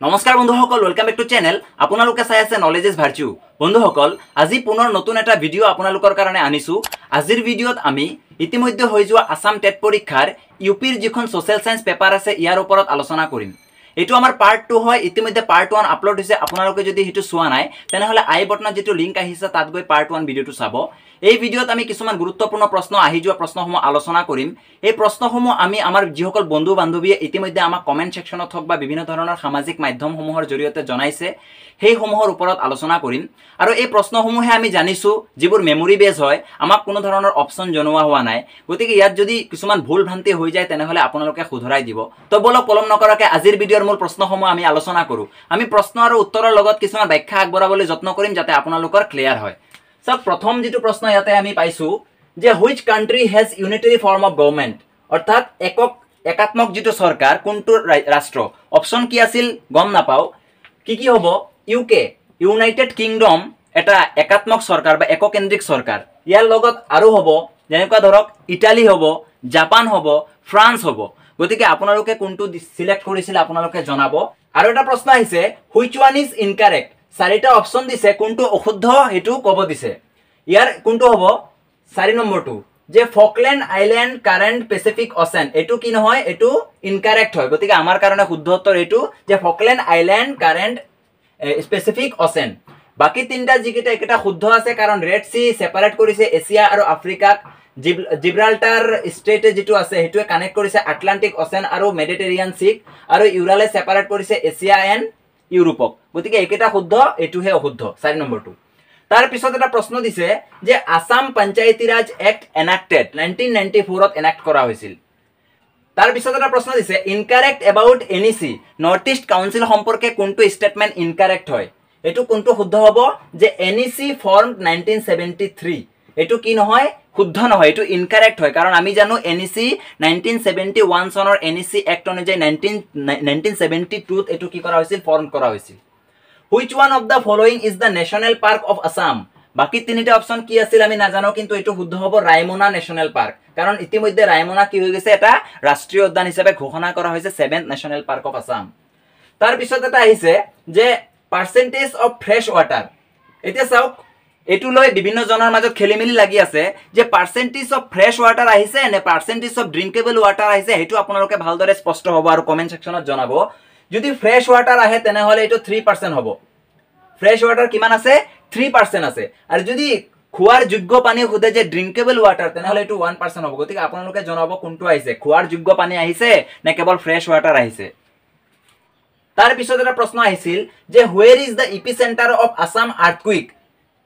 নমস্কাৰ বন্ধুসকল welcome back to channel আপোনালোকে চাই আছে নলেজ ইজ ভাৰ্চু বন্ধুসকল আজি পুনৰ নতুন এটা ভিডিঅ' আপোনালোকৰ কাৰণে আনিছোঁ। আজিৰ ভিডিঅ'ত আমি ইতিমধ্যে হৈ যোৱা আছাম টেট পৰীক্ষাৰ ইউ পিৰ যিখন ছ'চিয়েল ছায়েন্স পেপাৰ আছে ইয়াৰ ওপৰত আলোচনা কৰিম। এইটো আমাৰ পাৰ্ট টু হয়। ইতিমধ্যে পাৰ্ট ওৱান আপলোড হৈছে। আপোনালোকে যদি সেইটো চোৱা নাই তেনেহ'লে আই বটনত যিটো লিংক আহিছে তাত গৈ পাৰ্ট ওৱান ভিডিঅ'টো চাব। এই ভিডিঅ'ত আমি কিছুমান গুৰুত্বপূৰ্ণ প্ৰশ্ন আহি যোৱা প্ৰশ্নসমূহ আলোচনা কৰিম। এই প্ৰশ্নসমূহ আমি আমাৰ যিসকল বন্ধু বান্ধৱীয়ে ইতিমধ্যে আমাক কমেণ্ট ছেকশ্যনত হওক বা বিভিন্ন ধৰণৰ সামাজিক মাধ্যমসমূহৰ জৰিয়তে জনাইছে সেইসমূহৰ ওপৰত আলোচনা কৰিম। আৰু এই প্ৰশ্নসমূহে আমি জানিছোঁ যিবোৰ মেমৰি বেজ হয় আমাক কোনো ধৰণৰ অপশ্যন জনোৱা হোৱা নাই। গতিকে ইয়াত যদি কিছুমান ভুল ভ্ৰান্তি হৈ যায় তেনেহ'লে আপোনালোকে শুধৰাই দিব। তো বলক পলম নকৰাকৈ আজিৰ ভিডিঅ'ৰ মূল প্ৰশ্নসমূহ আমি আলোচনা কৰোঁ। আমি প্ৰশ্ন আৰু উত্তৰৰ লগত কিছুমান ব্যাখ্যা আগবঢ়াবলৈ যত্ন কৰিম যাতে আপোনালোকৰ ক্লিয়াৰ হয়। চাওক প্ৰথম যিটো প্ৰশ্ন ইয়াতে আমি পাইছোঁ যে which country has unitary form of government অৰ্থাৎ একক একাত্মক যিটো চৰকাৰ কোনটো ৰাষ্ট্ৰ? অপশ্যন কি আছিল? গম নাপাওঁ। কি কি হ'ব? ইউ কে ইউনাইটেড কিংডম এটা একাত্মক চৰকাৰ বা এককেন্দ্ৰিক চৰকাৰ। ইয়াৰ লগত আৰু হ'ব যেনেকুৱা ধৰক ইটালী হ'ব জাপান হ'ব ফ্ৰান্স হ'ব। গতিকে আপোনালোকে কোনটো চিলেক্ট কৰিছিলে আপোনালোকে জনাব। আৰু এটা প্ৰশ্ন আহিছে হুইচ ওৱান ইজ ইনকাৰেক্ট চাৰিটা অপশ্যন দিছে কোনটো অশুদ্ধ সেইটো ক'ব দিছে। ইয়াৰ কোনটো হ'ব? চাৰি নম্বৰটো। যে Falkland Island current Pacific Ocean এইটো কি নহয়? এইটো ইনকাৰেক্ট হয়। গতিকে আমাৰ কাৰণে শুদ্ধ উত্তৰ এইটো যে Falkland Island current Pacific Ocean বাকী তিনিটা যিকেইটা এইকেইটা শুদ্ধ আছে কাৰণ ৰেড চি ছেপাৰেট কৰিছে এছিয়া আৰু আফ্ৰিকাক জিব্ৰাল্টাৰ ষ্টেটে যিটো আছে সেইটোৱে কানেক্ট কৰিছে আটলাণ্টিক অচেন আৰু মেডিটেৰিয়ান চিক আৰু ইউৰালে ছেপাৰেট কৰিছে এছিয়া এণ্ড ইউৰোপক গতিকে এইকেইটা শুদ্ধ এইটোহে অশুদ্ধ চাৰি নম্বৰটো। তাৰ পিছত এটা প্ৰশ্ন দিছে যে Assam Panchayati Raj act enacted nineteen ninety ফ'ৰত এনাক্ট কৰা হৈছিল। তাৰ পিছত এটা প্ৰশ্ন দিছে incorrect about N E C north east council সম্পৰ্কে কোনটো ষ্টেটমেণ্ট ইনকাৰেক্ট হয়? এইটো কোনটো শুদ্ধ হ'ব? যে N E C form nineteen seventy three এইটো কি নহয়? শুদ্ধ নহয় এইটো ইনকাৰেক্ট হয়। কাৰণ আমি জানো N E C nineteen seventy one চনৰ এন ই চি এক্ট অনুযায়ী নাইনটিন নাইনটিন ছেভেণ্টি টুত এইটো কি কৰা হৈছিল? ফৰ্ম কৰা হৈছিল। Which one of the following is the national park of Assam বাকী তিনিটা অপশ্যন কি আছিল আমি নাজানো কিন্তু এইটো শুদ্ধ হ'ব ৰায়মনা নেশ্যনেল পাৰ্ক কাৰণ ইতিমধ্যে ৰায়মনা কি হৈ গৈছে? এটা ৰাষ্ট্ৰীয় উদ্যান হিচাপে ঘোষণা কৰা হৈছে seventh national park of Assam তাৰপিছত এটা আহিছে যে পাৰ্চেণ্টেজ অফ ফ্ৰেছ ৱাটাৰ এতিয়া চাওক এইটো লৈ বিভিন্ন জনৰ মাজত খেলি মেলি লাগি আছে যে পাৰ্চেণ্টেজ অফ ফ্ৰেছ ৱাটাৰ আহিছে নে পাৰ্চেণ্টেজ অফ ড্ৰিংকেবল ৱাটাৰ আহিছে সেইটো আপোনালোকে ভালদৰে স্পষ্ট হ'ব আৰু কমেণ্ট ছেকশ্যনত জনাব। যদি ফ্ৰেছ ৱাটাৰ আহে তেনেহ'লে এইটো থ্ৰী পাৰ্চেণ্ট হ'ব। ফ্ৰেছ ৱাটাৰ কিমান আছে? থ্ৰী পাৰ্চেণ্ট আছে। আৰু যদি খোৱাৰ যোগ্য পানী সোধে যে ড্ৰিংকেবল ৱাটাৰ তেনেহ'লে এইটো ওৱান পাৰ্চেণ্ট হ'ব। গতিকে আপোনালোকে জনাব কোনটো আহিছে। খোৱাৰ যোগ্য পানী আহিছে নে কেৱল ফ্ৰেছ ৱাটাৰ আহিছে? তাৰ পিছত এটা প্ৰশ্ন আহিছিল যে where is the epicentre of Assam earthquake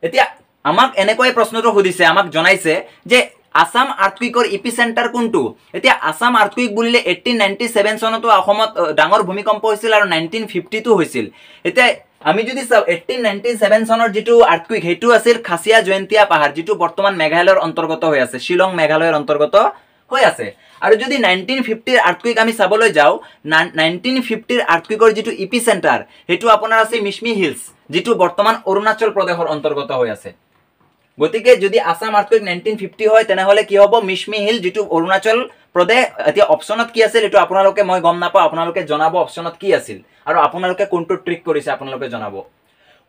এতিয়া আমাক এনেকৈ প্ৰশ্নটো সুধিছে আমাক জনাইছে যে আছাম আৰ্থকুইকৰ ইপি চেণ্টাৰ কোনটো? এতিয়া আছাম আৰ্থকুইক বুলিলে এইটিন নাইণ্টি ছেভেন চনতো অসমত ডাঙৰ ভূমিকম্প হৈছিল আৰু নাইনটিন ফিফটিটো হৈছিল। এতিয়া আমি যদি চাওঁ এইটিন নাইনটি ছেভেন চনৰ যিটো আৰ্থকুইক সেইটো আছিল খাচিয়া জয়ন্তীয়া পাহাৰ যিটো বৰ্তমান মেঘালয়ৰ অন্তৰ্গত হৈ আছে শ্বিলং মেঘালয়ৰ অন্তৰ্গত হৈ আছে। আৰু যদি নাইনটিন ফিফটিৰ আৰ্থকুইক আমি চাবলৈ যাওঁ নাইনটিন ফিফটিৰ আৰ্থকুইকৰ যিটো ইপি চেণ্টাৰ সেইটো আপোনাৰ আছে মিছমি হিলছ যিটো বৰ্তমান অৰুণাচল প্ৰদেশৰ অন্তৰ্গত হৈ আছে। গতিকে যদি আছাম আৰ্থকুইক নাইনটিন ফিফটি হয় তেনেহ'লে কি হ'ব? মিছমি হিল যিটো অৰুণাচল প্ৰদেশ এতিয়া অপশ্যনত কি আছিল এইটো আপোনালোকে মই গম নাপাওঁ আপোনালোকে জনাব অপশ্যনত কি আছিল। আৰু আপোনালোকে কোনটো ট্ৰিক কৰিছে আপোনালোকে জনাব।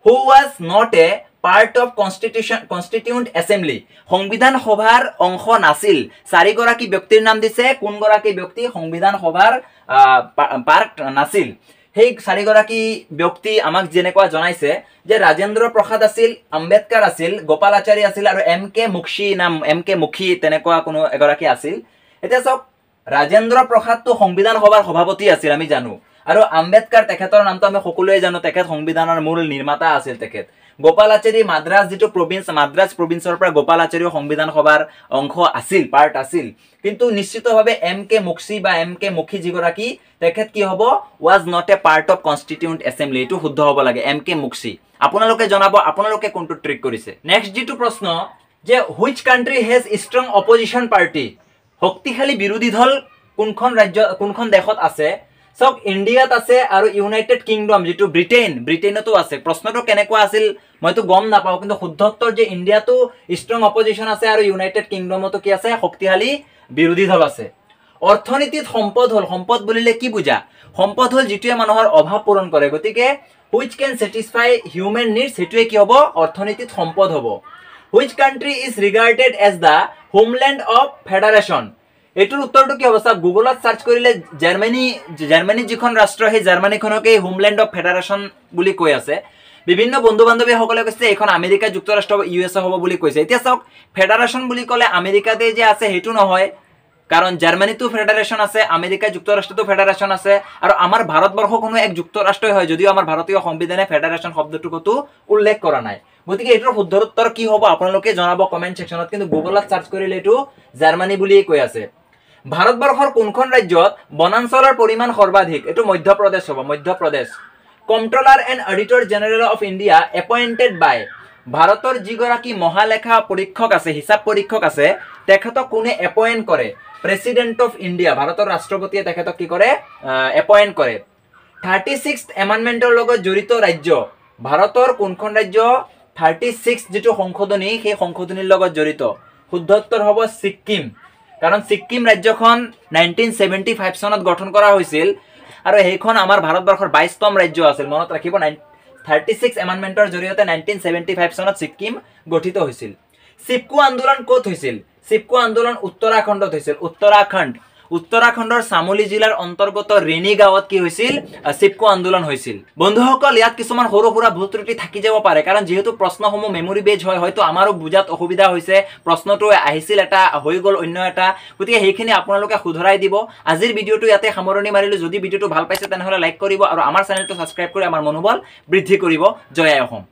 Who was not a part of constitution constituent assembly সংবিধান সভাৰ অংশ নাছিল। চাৰিগৰাকী ব্যক্তিৰ নাম দিছে কোনগৰাকী ব্যক্তি সংবিধান সভাৰ পাৰ্ট নাছিল। সেই চাৰিগৰাকী ব্যক্তি আমাক যেনেকুৱা জনাইছে যে ৰাজেন্দ্ৰ প্ৰসাদ আছিল আম্বেদকাৰ আছিল গোপালাচাৰী আছিল আৰু এম কে মুখী নাম এম কে মুখী তেনেকুৱা কোনো এগৰাকী আছিল। এতিয়া চাওক ৰাজেন্দ্ৰ প্ৰসাদটো সংবিধান সভাৰ সভাপতি আছিল আমি জানো। আৰু আম্বেদকাৰ তেখেতৰ নামটো আমি সকলোৱে জানো তেখেত সংবিধানৰ মূল নিৰ্মাতা আছিল তেখেত। গোপালাচাৰী মাদ্ৰাজ যিটো প্ৰভিন্স মাদ্ৰাজ প্ৰভিন্সৰ পৰা গোপালাচাৰীও সংবিধান সভাৰ অংশ আছিল পাৰ্ট আছিল। কিন্তু নিশ্চিতভাৱে এম কে মুখী বা এম কে মুখী যিগৰাকী তেখেত কি হ'ব? Was not a part of constituent assembly এইটো শুদ্ধ হ'ব লাগে এম কে মুখী। আপোনালোকে জনাব আপোনালোকে কোনটো ট্ৰিক কৰিছে? নেক্সট যিটো প্ৰশ্ন যে which country has strong opposition party শক্তিশালী বিৰোধী দল কোনখন ৰাজ্য কোনখন দেশত আছে? চাওক ইণ্ডিয়াত আছে আৰু ইউনাইটেড কিংডম যিটো ব্ৰিটেইন ব্ৰিটেইনতো আছে। প্ৰশ্নটো কেনেকুৱা আছিল মইতো গম নাপাওঁ কিন্তু শুদ্ধ উত্তৰ যে ইণ্ডিয়াতো ষ্ট্ৰং অপজিশ্যন আছে আৰু ইউনাইটেড কিংডমতো কি আছে শক্তিশালী বিৰোধী দল আছে। অৰ্থনীতিত সম্পদ হ'ল সম্পদ বুলিলে কি বুজা? সম্পদ হ'ল যিটোৱে মানুহৰ অভাৱ পূৰণ কৰে গতিকে which can satisfy human needs সেইটোৱে কি হ'ব? অৰ্থনীতিত সম্পদ হ'ব। Which country is regarded as the homeland of federation এইটোৰ উত্তৰটো কি হ'ব? চাওক গুগলত চাৰ্চ কৰিলে জাৰ্মানী জাৰ্মানীত যিখন ৰাষ্ট্ৰ সেই জাৰ্মানীখনকে হোমলেণ্ড অফ ফেডাৰেশ্যন বুলি কৈ আছে। বিভিন্ন বন্ধু বান্ধৱীসকলে কৈছে এইখন আমেৰিকা যুক্তৰাষ্ট্ৰ ইউ এছ এ হ'ব বুলি কৈছে। এতিয়া চাওক ফেডাৰেশ্যন বুলি ক'লে আমেৰিকাতে যে আছে সেইটো নহয়। কাৰণ জাৰ্মানীতো ফেডাৰেশ্যন আছে আমেৰিকা যুক্তৰাষ্ট্ৰতো ফেডাৰেশ্যন আছে আৰু আমাৰ ভাৰতবৰ্ষখনো এক যুক্তৰাষ্ট্ৰই হয় যদিও আমাৰ ভাৰতীয় সংবিধানে ফেডাৰেশ্যন শব্দটো ক'তো উল্লেখ কৰা নাই। গতিকে এইটোৰ শুদ্ধ উত্তৰ কি হ'ব? আপোনালোকে জনাব কমেণ্ট ছেকশ্যনত কিন্তু গুগলত চাৰ্চ কৰিলে এইটো জাৰ্মানী বুলিয়েই কৈ আছে। ভাৰতবৰ্ষৰ কোনখন ৰাজ্যত বনাঞ্চলৰ পৰিমাণ সৰ্বাধিক? এইটো মধ্যপ্ৰদেশ হ'ব Madhya Pradesh. Controller and auditor general of India appointed by ভাৰতৰ যিগৰাকী মহালেখা পৰীক্ষক আছে হিচাপ পৰীক্ষক আছে তেখেতক কোনে এপইণ্ট কৰে? প্ৰেচিডেণ্ট অফ ইণ্ডিয়া ভাৰতৰ ৰাষ্ট্ৰপতিয়ে তেখেতক কি কৰে? এপইণ্ট কৰে। থাৰ্টি ছিক্স এমেণ্ডমেণ্টৰ লগত জড়িত ৰাজ্য ভাৰতৰ কোনখন ৰাজ্য? থাৰ্টি ছিক্স যিটো সংশোধনী সেই সংশোধনীৰ লগত জড়িত। শুদ্ধ উত্তৰ হ'ব ছিক্কিম। কাৰণ ছিক্কিম ৰাজ্যখন নাইনটিন ছেভেণ্টি ফাইভ চনত গঠন কৰা হৈছিল আৰু সেইখন আমাৰ ভাৰতবৰ্ষৰ বাইছতম ৰাজ্য আছিল। মনত ৰাখিব নাইন থাৰ্টি ছিক্স এমেণ্ডমেণ্টৰ জৰিয়তে নাইনটিন ছেভেণ্টি ফাইভ চনত ছিক্কিম গঠিত হৈছিল। চিপকু আন্দোলন ক'ত হৈছিল? চিপকু আন্দোলন উত্তৰাখণ্ডত হৈছিল। উত্তৰাখণ্ড। উত্তৰাখণ্ডৰ চামলি জিলাৰ অন্তৰ্গত ৰেণী গাঁৱত কি হৈছিল? চিপকু আন্দোলন হৈছিল। বন্ধুসকল ইয়াত কিছুমান সৰু সুৰা ভুল ত্ৰুটি থাকি যাব পাৰে কাৰণ যিহেতু প্ৰশ্নসমূহ মেমৰি বেজ হয় হয়তো আমাৰো বুজাত অসুবিধা হৈছে প্ৰশ্নটো আহিছিল এটা হৈ গ'ল অন্য এটা। গতিকে সেইখিনি আপোনালোকে শুধৰাই দিব। আজিৰ ভিডিঅ'টো ইয়াতে সামৰণি মাৰিলোঁ। যদি ভিডিঅ'টো ভাল পাইছে তেনেহ'লে লাইক কৰিব আৰু আমাৰ চেনেলটো ছাবস্ক্ৰাইব কৰি আমাৰ মনোবল বৃদ্ধি কৰিব। জয় অসম।